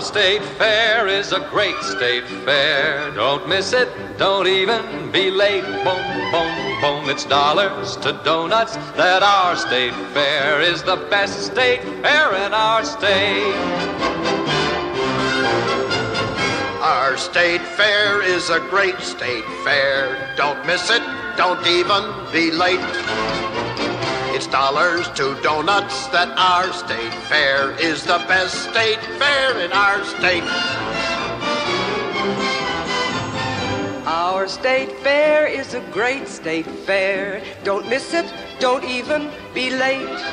state fair is a great state fair. Don't miss it, don't even be late. Boom, boom, boom. It's dollars to donuts that our state fair is the best state fair in our state. Our state fair is a great state fair. Don't miss it, don't even be late. It's dollars to donuts that our state fair is the best state fair in our state. Our state fair is a great state fair. Don't miss it, don't even be late.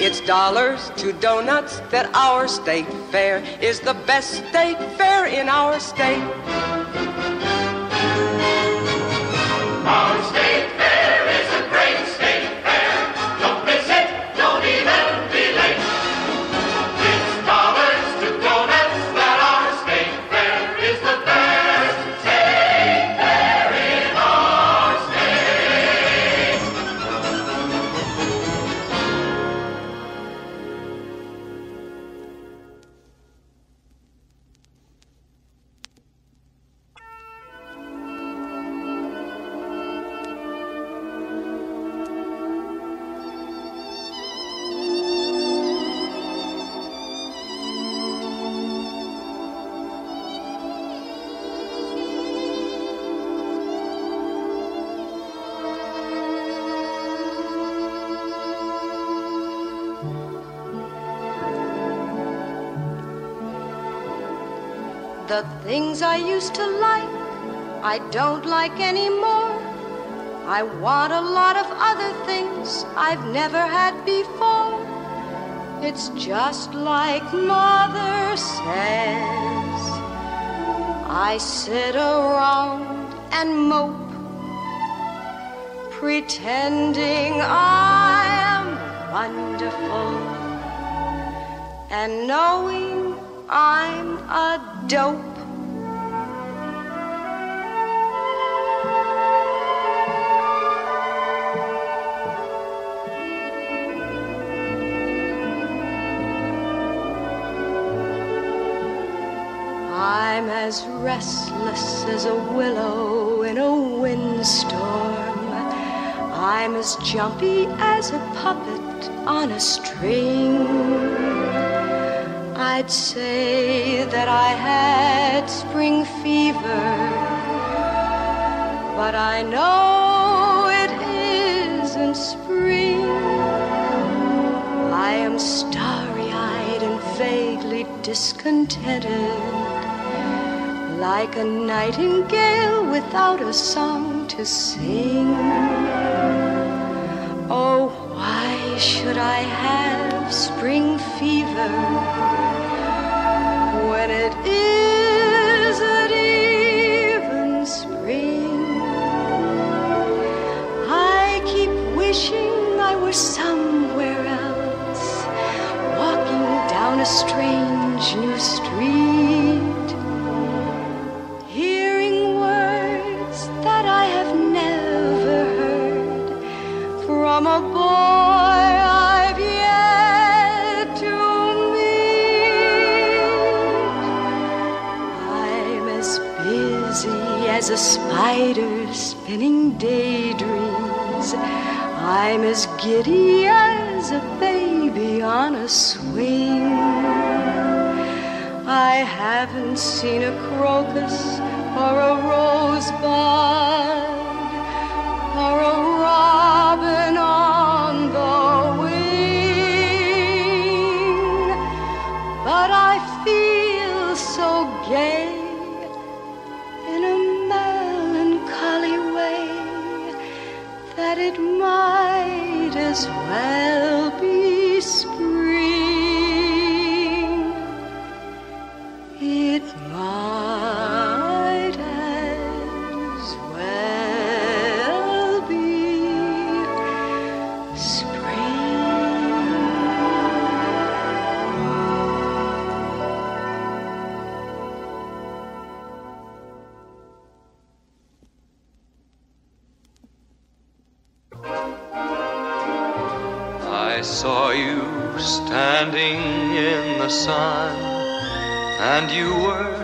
It's dollars to donuts that our state fair is the best state fair in our state. Our state The things I used to like, I don't like anymore. I want a lot of other things I've never had before. It's just like Mother says. I sit around and mope, pretending I am wonderful, and knowing I'm a dope. I'm as restless as a willow in a windstorm. I'm as jumpy as a puppet on a string. I'd say that I had spring fever, but I know it isn't spring. I am starry eyed and vaguely discontented, like a nightingale without a song to sing. Oh, why should I have spring fever when it isn't even spring? I keep wishing I were somewhere else, walking down a strange new street, I'm as giddy as a baby on a swing. I haven't seen a crocus or a rosebud It might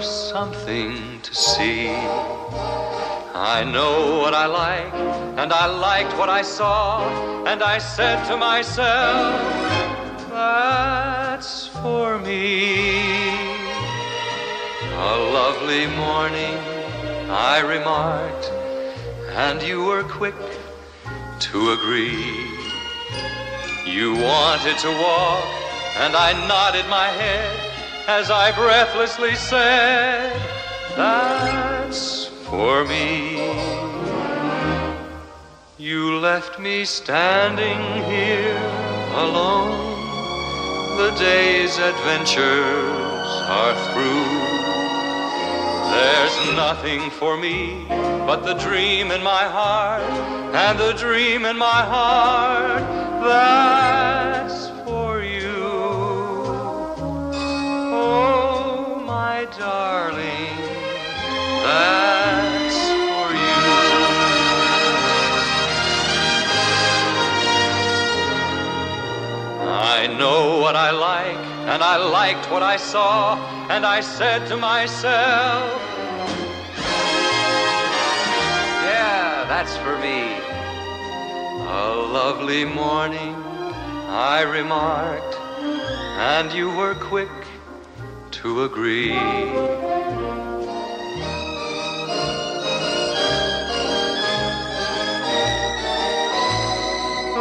something to see. I know what I like, and I liked what I saw, and I said to myself, that's for me. A lovely morning, I remarked, and you were quick to agree. You wanted to walk, and I nodded my head as I breathlessly said, That's for me. You left me standing here alone. The day's adventures are through. There's nothing for me but the dream in my heart, and the dream in my heart that's my darling, that's for you. I know what I like, and I liked what I saw, and I said to myself, Yeah, that's for me. A lovely morning, I remarked, and you were quick to agree.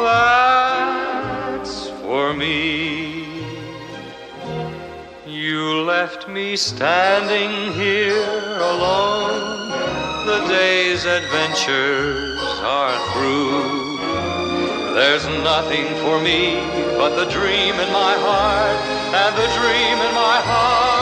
That's for me. You left me standing here alone. The day's adventures are through. There's nothing for me but the dream in my heart, and the dream in my heart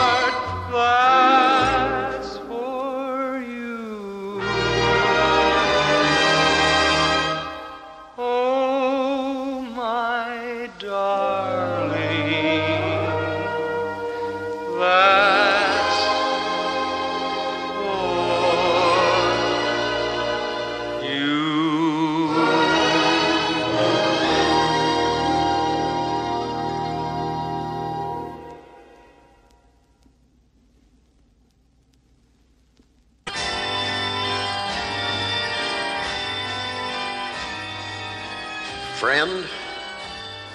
Friend,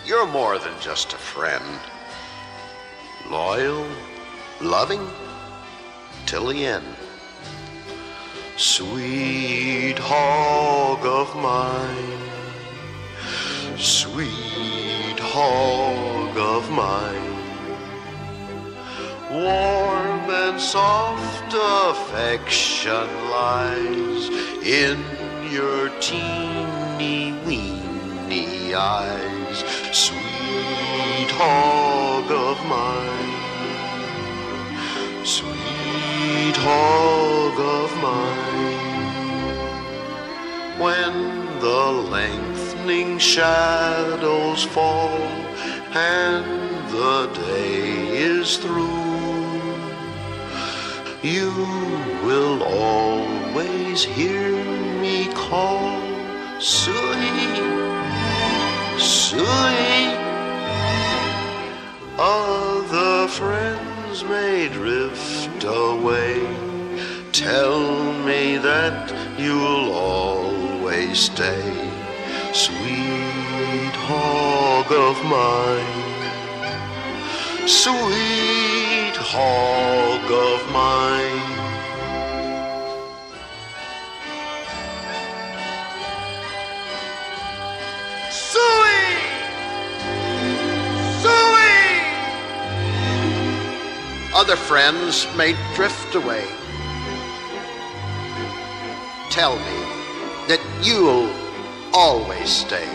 you're more than just a friend. Loyal, loving, till the end. Sweet hog of mine, sweet hog of mine. Warm and soft affection lies in your weeny eyes, sweet hog of mine, sweet hog of mine. When the lengthening shadows fall and the day is through, you will always hear me call, sweet, friends may drift away. Tell me that you'll always stay, sweet hog of mine, sweet hog of mine. Suey! Other friends may drift away. Tell me that you'll always stay.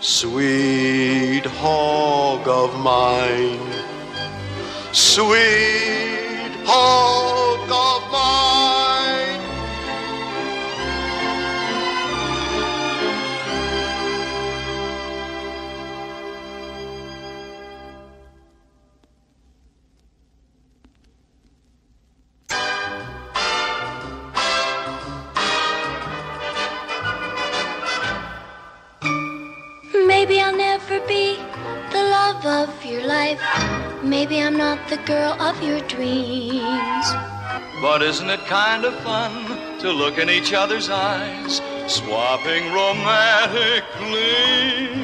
Sweet hog of mine, sweet hog Maybe I'm not the girl of your dreams. But isn't it kind of fun to look in each other's eyes, swapping romantic gleams?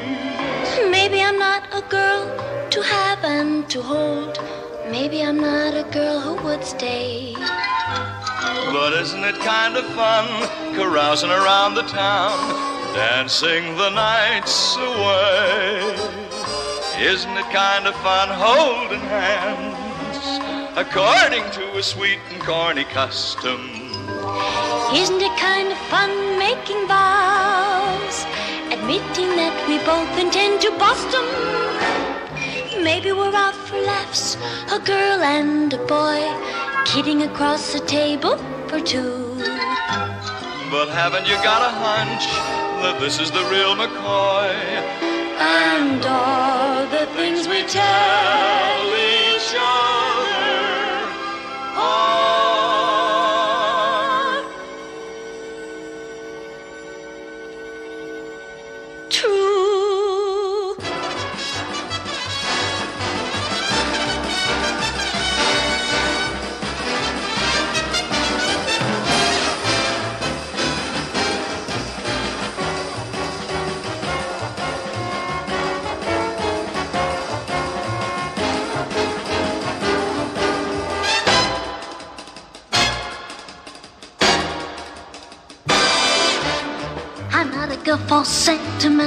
Maybe I'm not a girl to have and to hold. Maybe I'm not a girl who would stay. But isn't it kind of fun carousing around the town, dancing the nights away? Isn't it kind of fun holding hands according to a sweet and corny custom? Isn't it kind of fun making vows, admitting that we both intend to bust 'em? Maybe we're out for laughs, a girl and a boy, kidding across the table for two. But haven't you got a hunch that this is the real McCoy? And all the things we tell each other oh,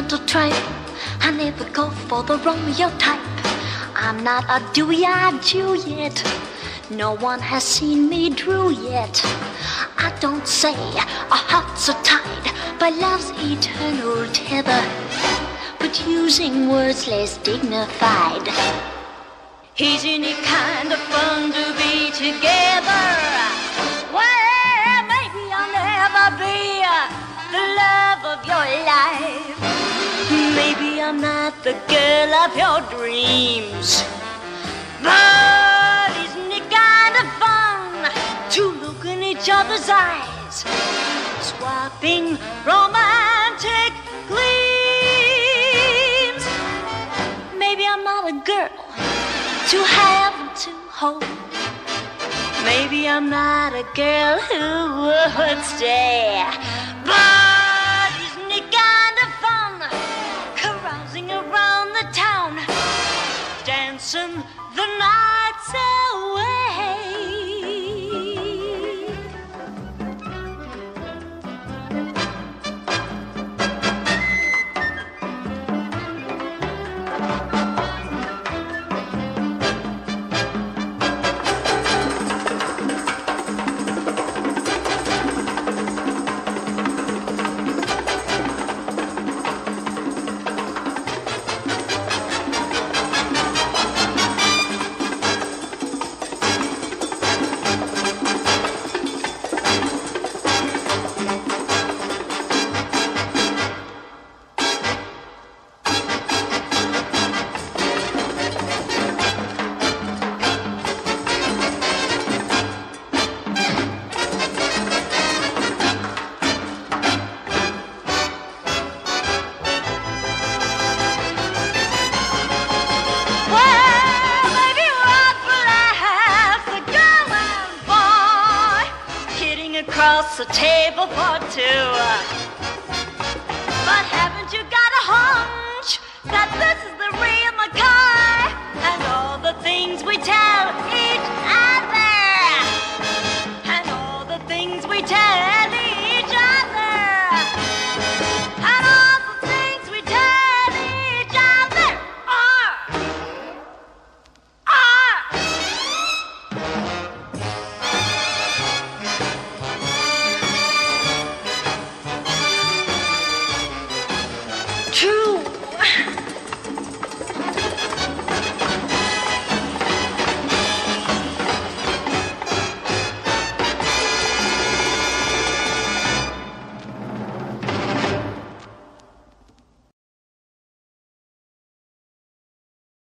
tripe. I never go for the Romeo type. I'm not a dewy-eyed Juliet. No one has seen me Drew yet. I don't say our hearts are tied by love's eternal tether, but using words less dignified. Isn't it kind of fun to be together? Well, maybe I'll never be the love of your life. I'm not the girl of your dreams. But isn't it kind of fun to look in each other's eyes, swapping romantic gleams? Maybe I'm not a girl to have to hold. Maybe I'm not a girl who would stay. But across the table for two. But haven't you got a hunch that this is the real McCoy and all the things we tell